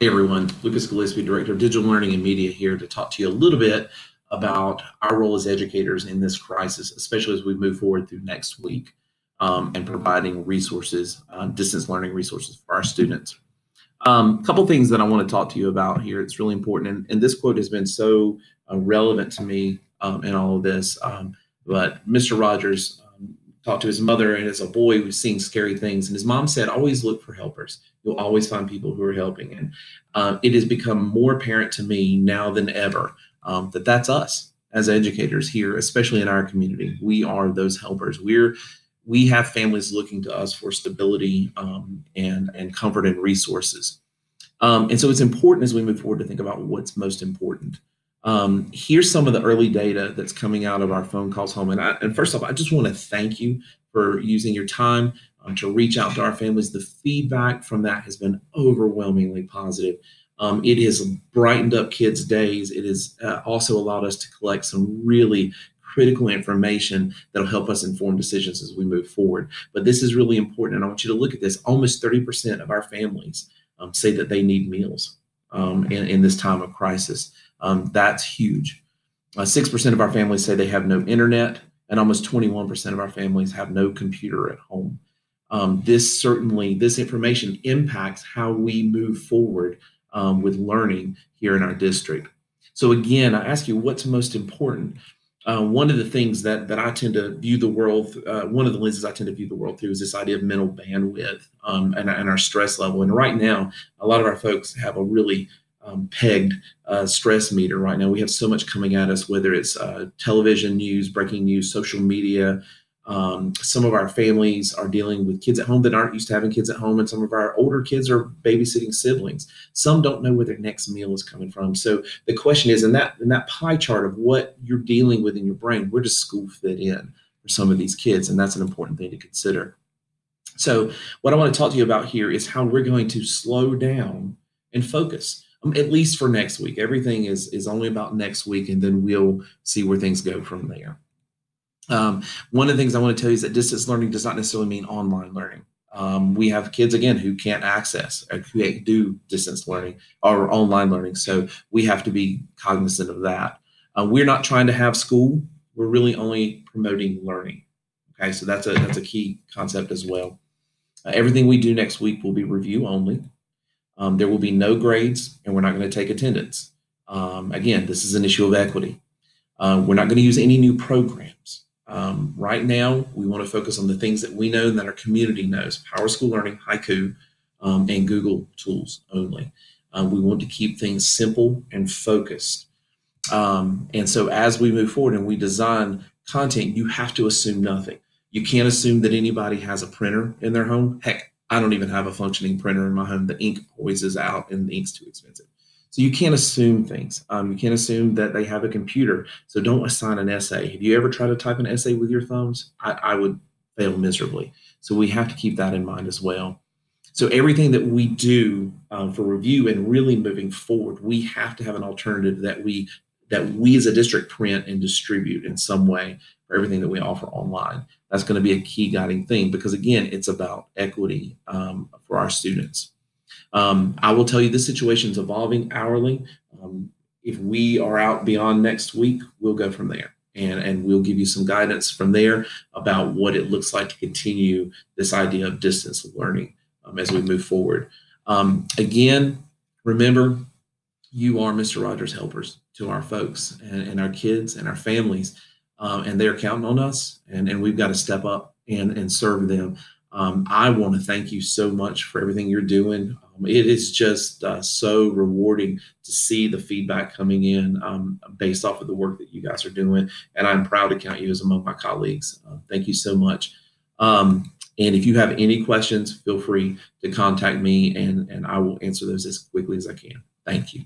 Hey everyone, Lucas Gillispie, Director of Digital Learning and Media here to talk to you a little bit about our role as educators in this crisis, especially as we move forward through next week um, and providing resources, uh, distance learning resources for our students. A um, couple things that I want to talk to you about here. It's really important, and, and this quote has been so uh, relevant to me um, in all of this. Um, but Mr. Rogers talked to his mother and as a boy was seeing scary things. And his mom said always look for helpers. You'll always find people who are helping. And uh, it has become more apparent to me now than ever um, that that's us as educators here especially in our community. We are those helpers. We're we have families looking to us for stability um, and and comfort and resources. Um, and so it's important as we move forward to think about what's most important um, here's some of the early data that's coming out of our phone calls home. And, I, and first off, I just want to thank you for using your time um, to reach out to our families. The feedback from that has been overwhelmingly positive. Um, it has brightened up kids' days. It has uh, also allowed us to collect some really critical information that'll help us inform decisions as we move forward. But this is really important, and I want you to look at this. Almost 30% of our families um, say that they need meals um, in, in this time of crisis. Um, that's huge. Uh, 6% of our families say they have no internet, and almost 21% of our families have no computer at home. Um, this certainly, this information impacts how we move forward um, with learning here in our district. So again, I ask you, what's most important? Uh, one of the things that that I tend to view the world, uh, one of the lenses I tend to view the world through is this idea of mental bandwidth um, and, and, our stress level. And right now, a lot of our folks have a really um, pegged uh, stress meter right now. We have so much coming at us, whether it's uh, television news, breaking news, social media. Um, some of our families are dealing with kids at home that aren't used to having kids at home, and some of our older kids are babysitting siblings. Some don't know where their next meal is coming from. So the question is, in that in that pie chart of what you're dealing with in your brain, where does school fit in for some of these kids? And that's an important thing to consider. So what I want to talk to you about here is how we're going to slow down and focus um, at least for next week. Everything is is only about next week, and then we'll see where things go from there. Um, one of the things I want to tell you is that distance learning does not necessarily mean online learning. Um, we have kids again who can't access or who do distance learning or online learning, so we have to be cognizant of that. Uh, we're not trying to have school; we're really only promoting learning. Okay, so that's a that's a key concept as well. Uh, everything we do next week will be review only. Um, there will be no grades, and we're not going to take attendance. Um, again, this is an issue of equity. Uh, we're not going to use any new programs. Um, right now, we want to focus on the things that we know and that our community knows PowerSchool Learning, Haiku, um, and Google tools only. Um, we want to keep things simple and focused. Um, and so, as we move forward and we design content, you have to assume nothing. You can't assume that anybody has a printer in their home. Heck, I don't even have a functioning printer in my home. The ink always is out and the ink's too expensive. So you can't assume things. Um, you can't assume that they have a computer. So don't assign an essay. Have you ever tried to type an essay with your thumbs? I, I would fail miserably. So we have to keep that in mind as well. So everything that we do um, for review and really moving forward, we have to have an alternative that we that we as a district print and distribute in some way for everything that we offer online. That's going to be a key guiding thing because, again, it's about equity um, for our students. Um, I will tell you this situation is evolving hourly. Um, if we are out beyond next week, we'll go from there. And, and we'll give you some guidance from there about what it looks like to continue this idea of distance learning um, as we move forward. Um, again, remember, you are Mr. Rogers helpers to our folks and, and our kids and our families um, and they're counting on us, and, and we've got to step up and, and serve them. Um, I want to thank you so much for everything you're doing. Um, it is just uh, so rewarding to see the feedback coming in um, based off of the work that you guys are doing, and I'm proud to count you as among my colleagues. Uh, thank you so much. Um, and if you have any questions, feel free to contact me, and, and I will answer those as quickly as I can. Thank you.